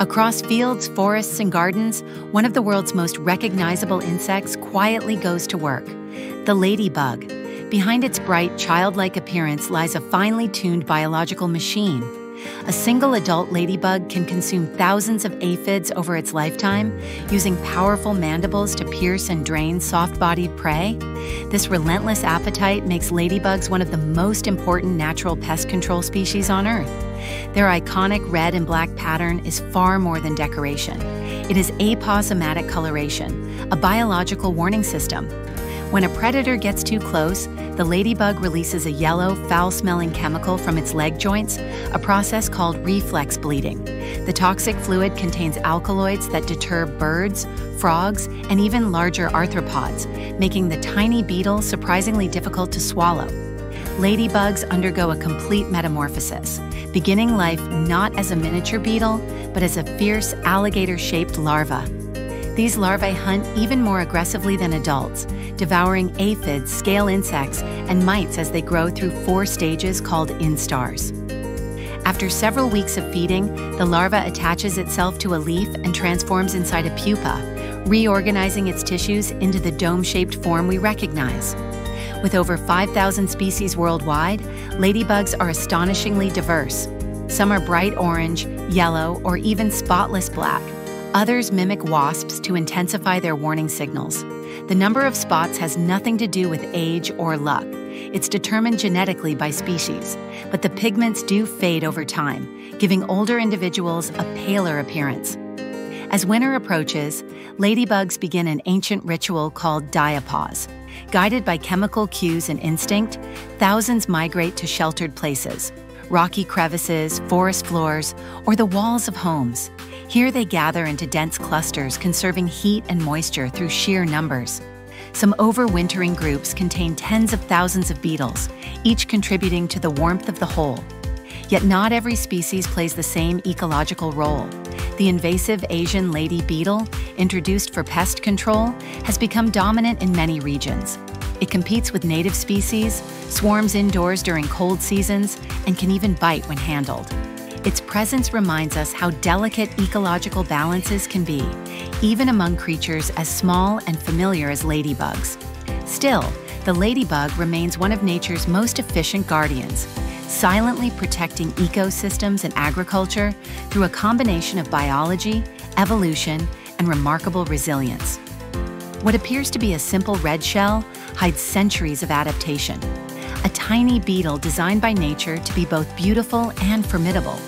Across fields, forests, and gardens, one of the world's most recognizable insects quietly goes to work the ladybug. Behind its bright, childlike appearance lies a finely tuned biological machine. A single adult ladybug can consume thousands of aphids over its lifetime, using powerful mandibles to pierce and drain soft bodied prey. This relentless appetite makes ladybugs one of the most important natural pest control species on Earth. Their iconic red and black pattern is far more than decoration. It is aposematic coloration, a biological warning system. When a predator gets too close, the ladybug releases a yellow, foul smelling chemical from its leg joints, a process called reflex bleeding. The toxic fluid contains alkaloids that deter birds, frogs, and even larger arthropods, making the tiny beetle surprisingly difficult to swallow. Ladybugs undergo a complete metamorphosis, beginning life not as a miniature beetle, but as a fierce alligator shaped larva. These larvae hunt even more aggressively than adults, devouring aphids, scale insects, and mites as they grow through four stages called instars. After several weeks of feeding, the larva attaches itself to a leaf and transforms inside a pupa, reorganizing its tissues into the dome shaped form we recognize. With over 5,000 species worldwide, ladybugs are astonishingly diverse. Some are bright orange, yellow, or even spotless black. Others mimic wasps to intensify their warning signals. The number of spots has nothing to do with age or luck. It's determined genetically by species, but the pigments do fade over time, giving older individuals a paler appearance. As winter approaches, ladybugs begin an ancient ritual called diapause. Guided by chemical cues and instinct, thousands migrate to sheltered places rocky crevices, forest floors, or the walls of homes. Here they gather into dense clusters, conserving heat and moisture through sheer numbers. Some overwintering groups contain tens of thousands of beetles, each contributing to the warmth of the whole. Yet not every species plays the same ecological role. The invasive Asian lady beetle, introduced for pest control, has become dominant in many regions. It competes with native species, swarms indoors during cold seasons, and can even bite when handled. Its presence reminds us how delicate ecological balances can be, even among creatures as small and familiar as ladybugs. Still, the ladybug remains one of nature's most efficient guardians, silently protecting ecosystems and agriculture through a combination of biology, evolution, and remarkable resilience. What appears to be a simple red shell hides centuries of adaptation. A tiny beetle designed by nature to be both beautiful and formidable.